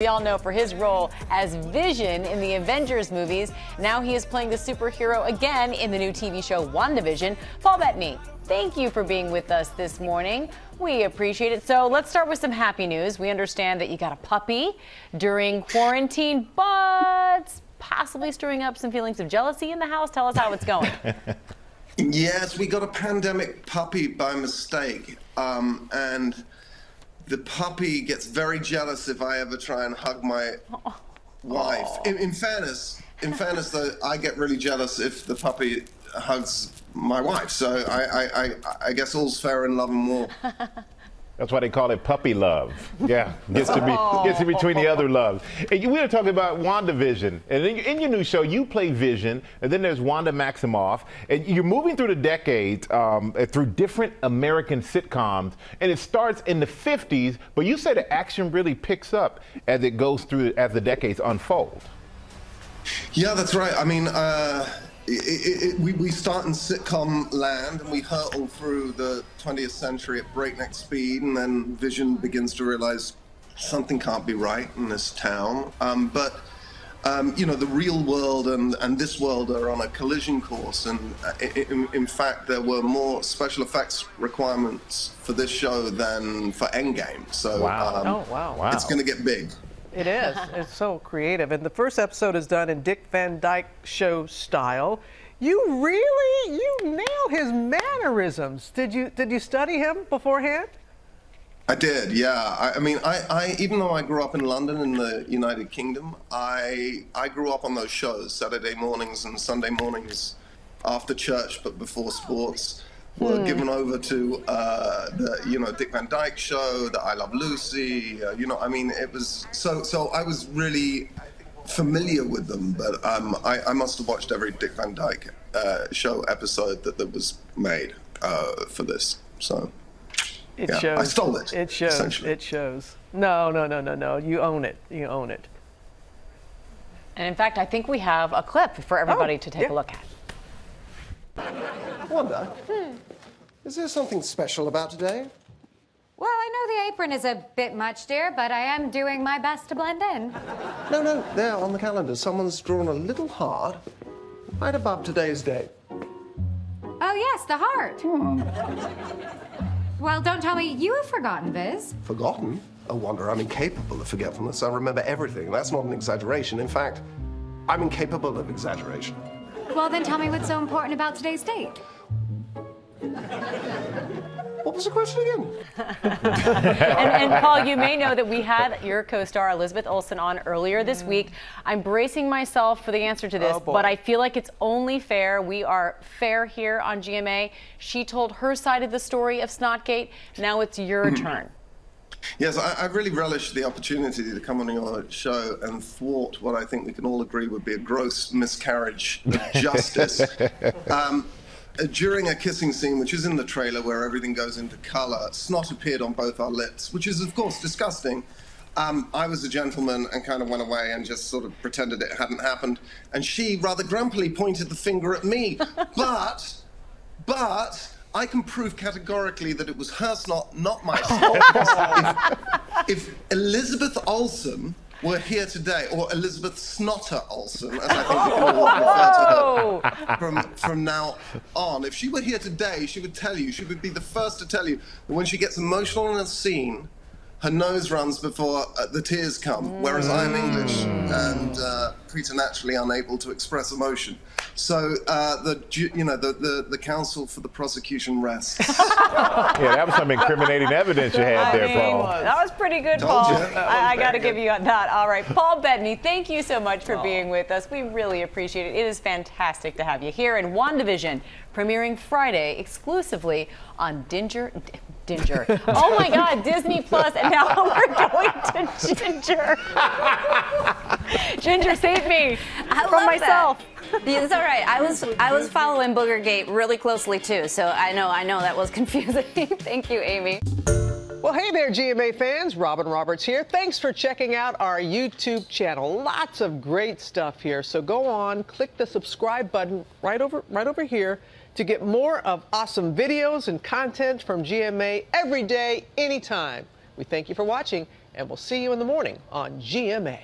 We all know for his role as Vision in the Avengers movies. Now he is playing the superhero again in the new TV show WandaVision. Paul Bettany, thank you for being with us this morning. We appreciate it. So let's start with some happy news. We understand that you got a puppy during quarantine, but possibly stirring up some feelings of jealousy in the house. Tell us how it's going. yes, we got a pandemic puppy by mistake. Um, and the puppy gets very jealous if I ever try and hug my wife. In, in, fairness, in fairness, though, I get really jealous if the puppy hugs my wife. So I, I, I, I guess all's fair in love and war. That's why they call it puppy love. Yeah, gets to be gets in between the other loves. And we were talking about WandaVision, and in, in, your new show, you play Vision, and then there's Wanda Maximoff, and you're moving through the decades um, through different American sitcoms, and it starts in the 50s, but you say the action really picks up as it goes through as the decades unfold. Yeah, that's right. I mean. Uh it, it, we, we start in sitcom land and we hurtle through the 20th century at breakneck speed, and then Vision begins to realize something can't be right in this town. Um, but um, you know, the real world and, and this world are on a collision course. And uh, in, in, fact, there were more special effects requirements for this show than for Endgame. So wow. Um, oh, wow. wow. it's going to get big. It is. it's so creative. And the first episode is done in Dick Van Dyke show style. You really you nail his mannerisms. Did you did you study him beforehand? I did, yeah. I, I mean, I, I, even though I grew up in London in the United Kingdom, I I grew up on those shows, Saturday mornings and Sunday mornings, after church but before sports were hmm. given over to uh, the you know Dick Van Dyke show, the I Love Lucy. Uh, you know, I mean, it was so so. I was really familiar with them, but um, I, I, must have watched every Dick Van Dyke uh, show episode that, that was made uh, for this. So. It yeah, shows. I stole it. It shows. It shows. No, no, no, no, no. You own it. You own it. And in fact, I think we have a clip for everybody oh, to take yeah. a look at. Wanda, hmm. Is there something special about today? Well, I know the apron is a bit much, dear, but I am doing my best to blend in. No, no, there on the calendar. Someone's drawn a little heart right above today's date. Oh, yes, the heart. Hmm. Well, don't tell me you have forgotten, Viz. Forgotten? Oh, Wanda I'm incapable of forgetfulness. I remember everything. That's not an exaggeration. In fact, I'm incapable of exaggeration. Well, then tell me what's so important about today's date. What was the question again? and, and, Paul, you may know that we had your co-star Elizabeth Olsen on earlier this mm. week. I'm bracing myself for the answer to this, oh, but I feel like it's only fair. We are fair here on GMA. She told her side of the story of Snotgate. Now it's your mm. turn. Yes, I, I, really relish the opportunity to come on your show and thwart what I think we can all agree would be a gross miscarriage of justice. um, during a kissing scene, which is in the trailer where everything goes into color, snot appeared on both our lips, which is, of course, disgusting. Um, I was a gentleman and kind of went away and just sort of pretended it hadn't happened. And she rather grumpily pointed the finger at me. but, but, I can prove categorically that it was her snot, not my snot. if, if Elizabeth Olsen were here today, or Elizabeth Snotter Olsen, as I think we can all refer to her oh. from, from now on. If she were here today, she would tell you, she would be the first to tell you that when she gets emotional in a scene, her nose runs before uh, the tears come, whereas I'm English and uh, preternaturally unable to express emotion. So uh, the you know the, the, the counsel for the prosecution rests. yeah, that was some incriminating evidence you had there, Paul. That was pretty good, Told Paul. I, I got to give you that. All right, Paul Bettany, thank you so much for oh. being with us. We really appreciate it. It is fantastic to have you here in WandaVision, premiering Friday exclusively on Dinger. Ginger. oh my God, Disney Plus, and now we're going to Ginger. Ginger, save me I from myself. That. It's all right. I was I was following Boogergate really closely too, so I know I know that was confusing. Thank you, Amy. Well, hey there, GMA fans. Robin Roberts here. Thanks for checking out our YouTube channel. Lots of great stuff here. So go on, click the subscribe button right over right over here to get more of awesome videos and content from GMA every day, anytime. We thank you for watching and we'll see you in the morning on GMA.